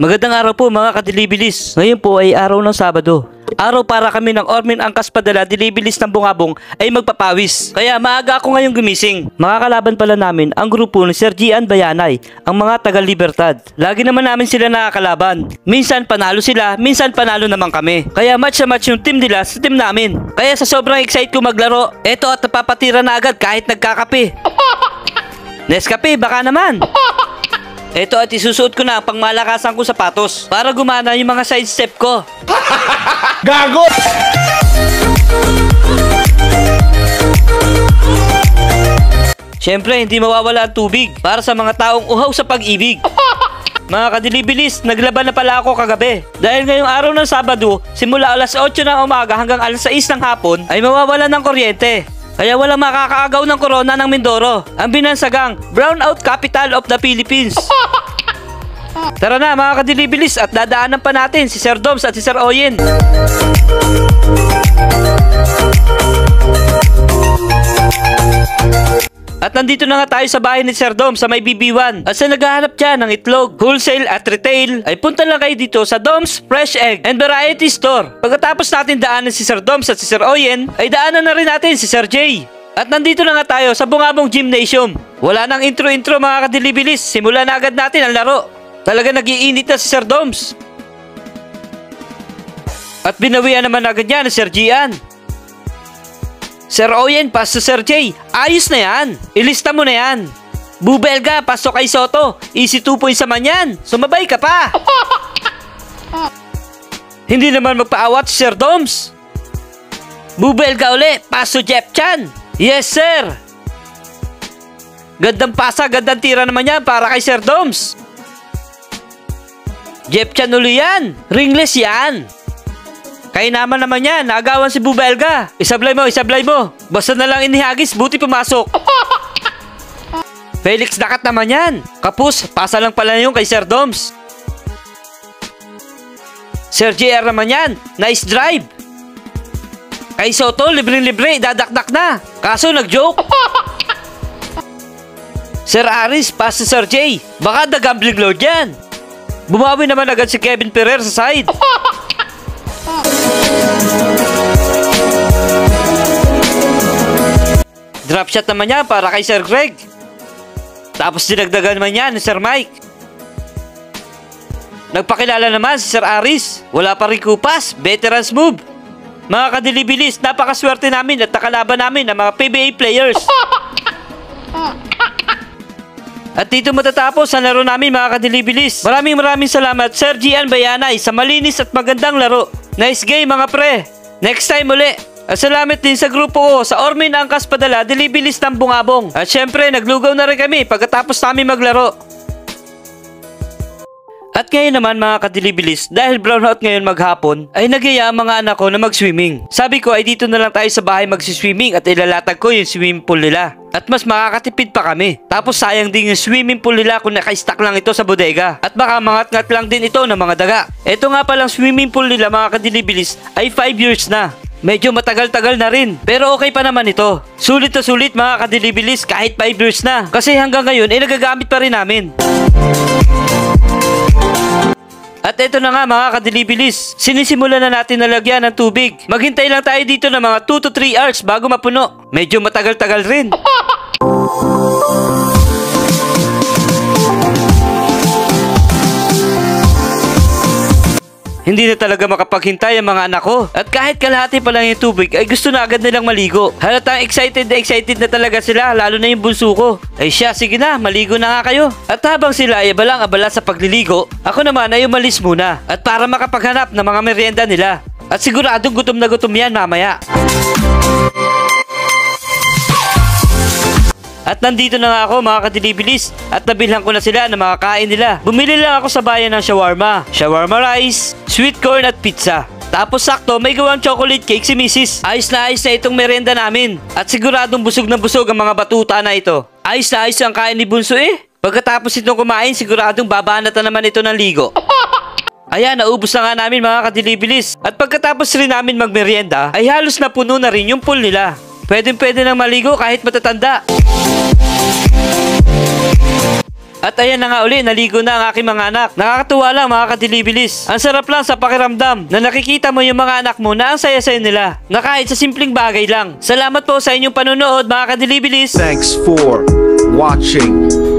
Magandang araw po mga kadilibilis. Ngayon po ay araw ng Sabado. Araw para kami ng Ormin Angkas Padala Dilibilis ng Bungabong ay magpapawis. Kaya maaga ako ngayong gumising. Makakalaban pala namin ang grupo ni Sir Gian Bayanay, ang mga taga-Libertad. Lagi naman namin sila nakakalaban. Minsan panalo sila, minsan panalo naman kami. Kaya match na match yung team nila sa team namin. Kaya sa sobrang excited ko maglaro, eto at napapatira na agad kahit nagkakape. Nescafe, baka naman. Ito at isusuot ko na ang pangmalakasan ko sapatos para gumana yung mga side step ko. Gago! Siyempre, hindi mawawala ang tubig para sa mga taong uhaw sa pag-ibig. Mga kadilibilis, naglaban na pala ako kagabi. Dahil ngayong araw ng Sabado, simula alas 8 ng umaga hanggang alas 6 ng hapon, ay mawawala ng kuryente. Kaya walang makakaagaw ng corona ng Mindoro, ang binansagang brownout capital of the Philippines. Tara na mga kadilibilis at dadaanan pa natin si Sir Doms at si Sir Oyen. At nandito na nga tayo sa bahay ni Sir Dom sa may BB1. At sa naghahanap dyan ng itlog, wholesale at retail, ay punta lang kayo dito sa Dom's Fresh Egg and Variety Store. Pagkatapos natin daanan si Sir Doms at si Sir Oyen, ay daanan na rin natin si Sir Jay. At nandito na nga tayo sa Bungabong Gymnasium. Wala nang intro-intro mga kadilibilis. Simulan na agad natin ang laro. Talaga nagiinit na si Sir Doms. At binawian naman agad niya ni Sir Gian. Sir Oyen, pass to Sir J. Ayos na yan. Ilista mo na yan. Bubelga, pasok kay Soto. Easy 2 points naman yan. Sumabay ka pa. Hindi naman magpaawat si Sir Doms. Bubelga uli, paso Jeff Chan. Yes, sir. Gandang pasa, gandang tira naman yan para kay Sir Doms. Jeff Chan uli yan. Ringless yan. Kaya naman naman yan, naagawan si Bubelga. Isablay mo, isablay mo. Basta na lang inihagis, buti pumasok. Felix Dakat naman yan. Kapus, pasa lang pala yung kay Sir Doms. Sir JR naman yan, nice drive. Kay Soto, libre-libre, dadakdak na. Kaso nag-joke. Sir Aris, pass to Sir J. Baka the gambling lord yan. Bumawi naman agad si Kevin Ferrer sa side. Drop shot naman yan para kay Sir Greg. Tapos dinagdagan naman yan ni Sir Mike. Nagpakilala naman si Sir Aris. Wala pa rin kupas. Veterans move. Mga kadilibilis, napakaswerte namin at nakalaban namin ng mga PBA players. At dito matatapos ang laro namin mga kadilibilis. Maraming maraming salamat Sir Gian Bayanay sa malinis at magandang laro. Nice game mga pre. Next time uli. At salamat din sa grupo ko sa Ormin Angkas Padala, Dilibilis ng Bungabong. At syempre, naglugaw na rin kami pagkatapos namin maglaro. At ngayon naman mga kadilibilis, dahil brownout ngayon maghapon, ay nagyaya ang mga anak ko na mag-swimming. Sabi ko ay dito na lang tayo sa bahay mag-swimming at ilalatag ko yung swimming pool nila. At mas makakatipid pa kami. Tapos sayang din yung swimming pool nila kung naka-stack lang ito sa bodega. At baka mangat-ngat lang din ito ng mga daga. Ito nga palang swimming pool nila mga kadilibilis ay 5 years na. Medyo matagal-tagal na rin. Pero okay pa naman ito. Sulit na sulit mga kadilibilis kahit 5 years na. Kasi hanggang ngayon ay nagagamit pa rin namin. At ito na nga mga kadilibilis, sinisimulan na natin na lagyan ng tubig. Maghintay lang tayo dito ng mga 2 to 3 hours bago mapuno. Medyo matagal-tagal rin. Hindi na talaga makapaghintay ang mga anak ko. At kahit kalahati pa lang yung tubig, ay gusto na agad nilang maligo. Halatang excited na excited na talaga sila, lalo na yung bunso ko. Ay siya, sige na, maligo na nga kayo. At habang sila ay abalang abala sa pagliligo, ako naman ay umalis muna. At para makapaghanap ng mga merienda nila. At siguradong gutom na gutom yan mamaya. At nandito na nga ako mga kadilibilis at nabilhan ko na sila ng mga kain nila. Bumili lang ako sa bayan ng shawarma, shawarma rice, sweet corn at pizza. Tapos sakto, may gawang chocolate cake si Mrs. Ayos na ayos na itong merenda namin. At siguradong busog na busog ang mga batuta na ito. Ayos na ayos ang kain ni Bunso eh. Pagkatapos itong kumain, siguradong babanat na naman ito ng ligo. Ayan, naubos na nga namin mga kadilibilis. At pagkatapos rin namin magmerienda, ay halos na puno na rin yung pool nila. Pwedeng pwede nang maligo kahit matatanda. At ayan na nga uli, naligo na ang aking mga anak. Nakakatuwa lang mga kadilibilis. Ang sarap lang sa pakiramdam na nakikita mo yung mga anak mo na ang saya-saya nila. Na kahit sa simpleng bagay lang. Salamat po sa inyong panonood mga kadilibilis. Thanks for watching.